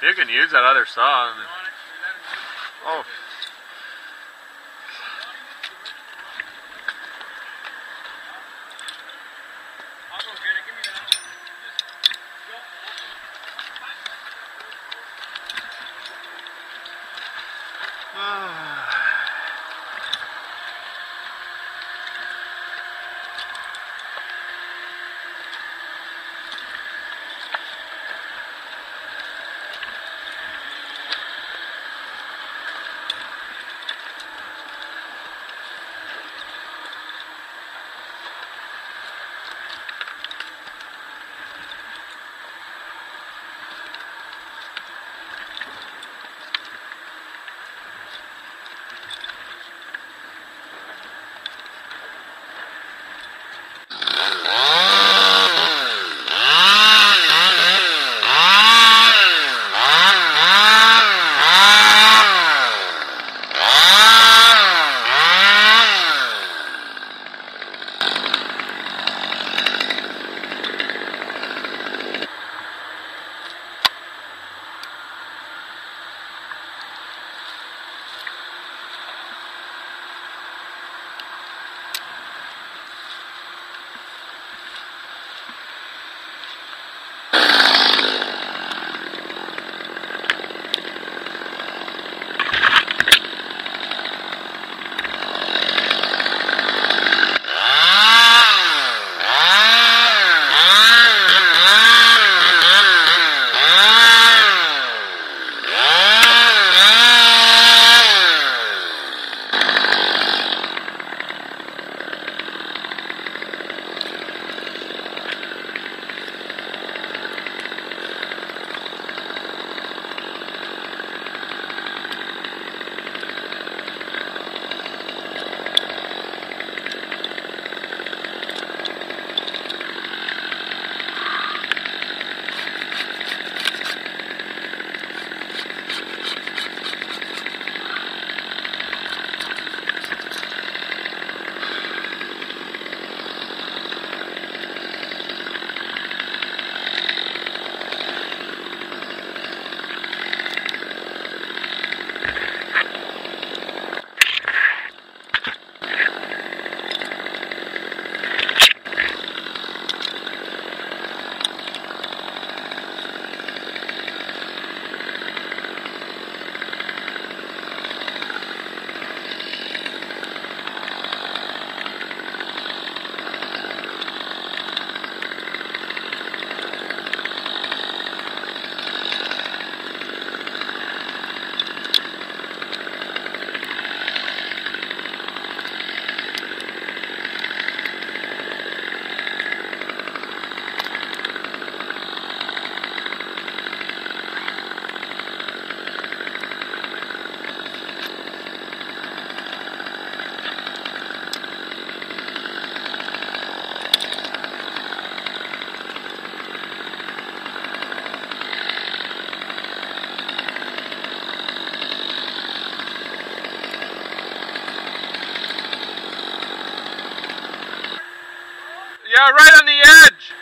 You can use that other saw. Oh. Ah. Yeah, right on the edge.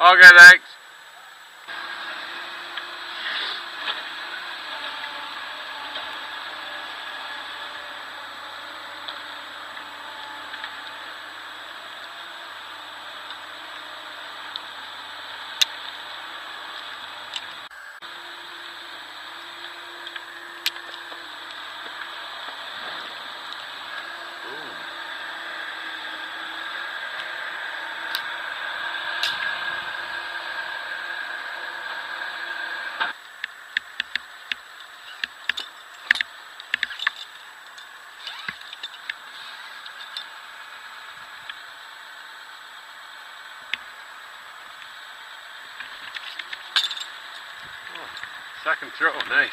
Okay, thanks. Second throw, nice.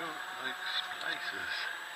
Don't like splices.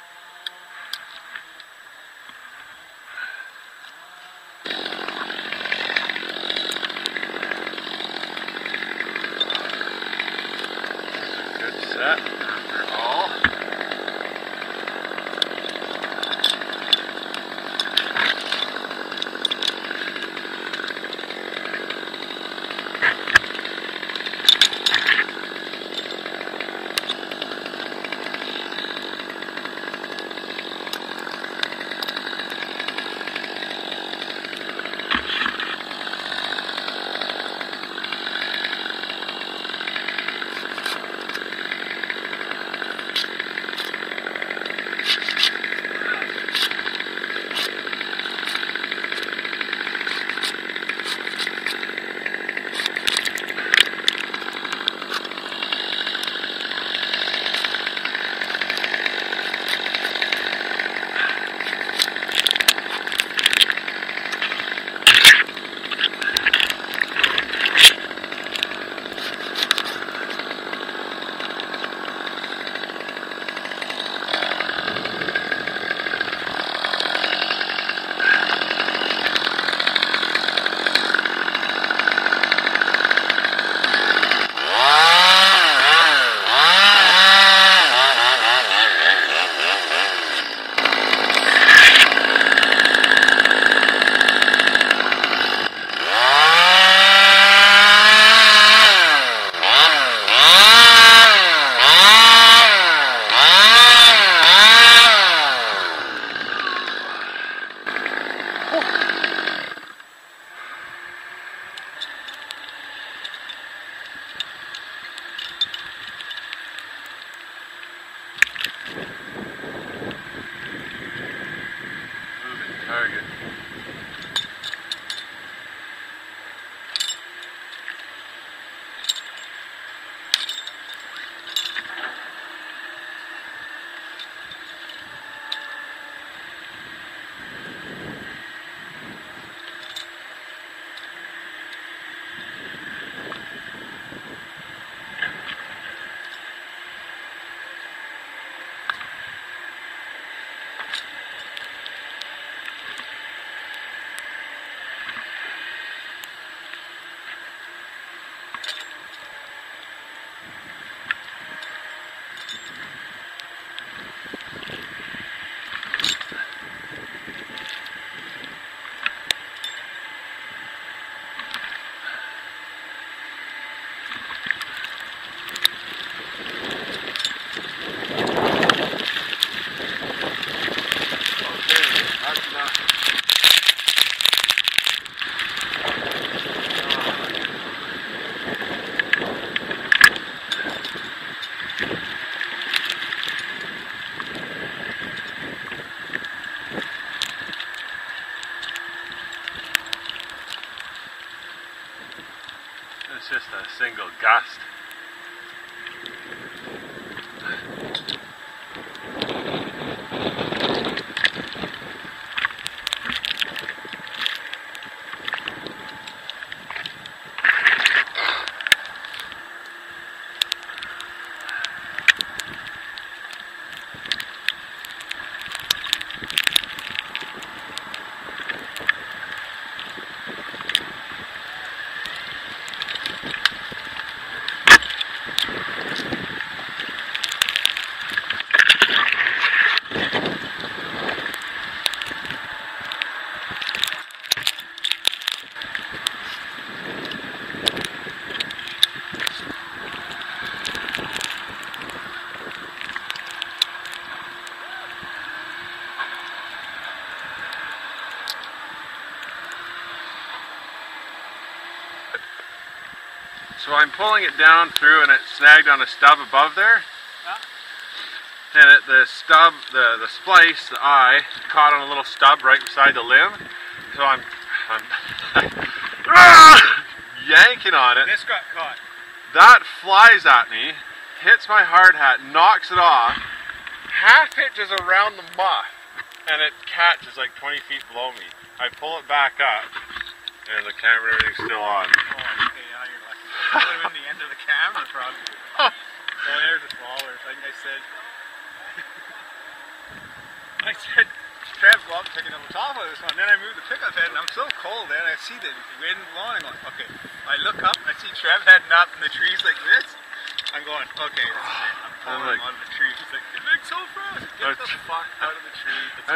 I'm pulling it down through and it snagged on a stub above there. And it, the stub, the, the splice, the eye, caught on a little stub right beside the limb. So I'm, I'm ah! yanking on it. This got caught. That flies at me, hits my hard hat, knocks it off, half pitches around the muff, and it catches like 20 feet below me. I pull it back up, and the camera and everything's still on. Oh, okay, been the the camera, probably. Oh, there's a smaller. Like I said, I said, Trav, go up, taking on the top of this one. Then I move the pickup head, and I'm so cold. Then I see the wind blowing. I'm going, okay. I look up, I see Trav heading up in the trees like this. I'm going, okay, this is it. I'm pulling like- him out of the tree. He's like, it makes so fast. Get the fuck out of the tree. It's